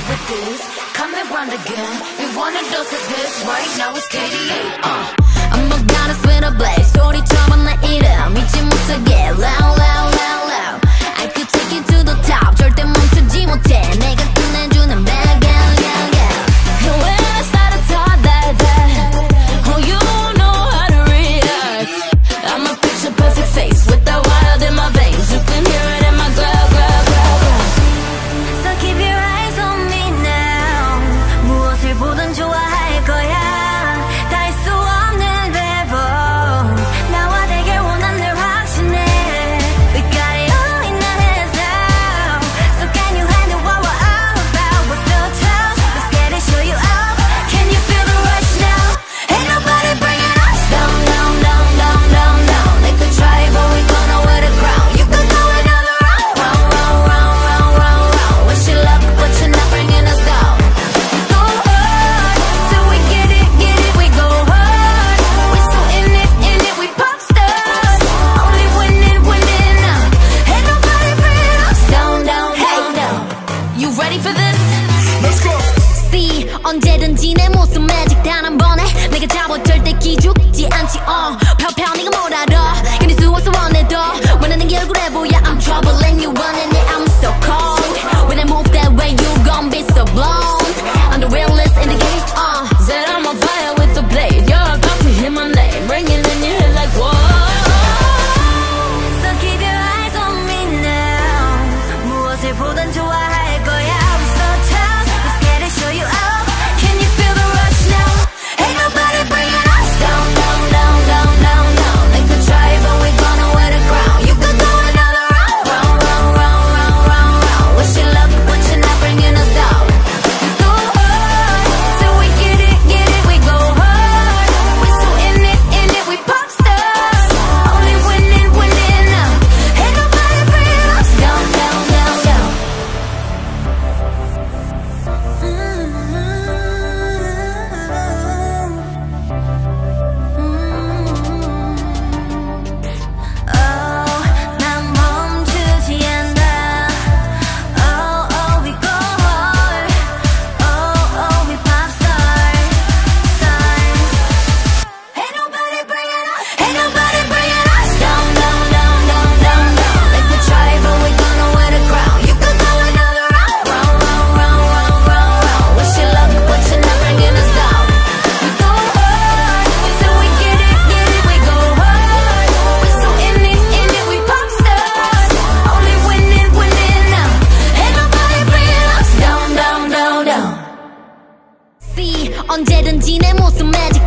done with this. Coming round again. We wanna dose of this? Right now it's KDA uh. I'm a goddess with a black 기죽지 않지 어 uh. 언제든지 내 모습 매직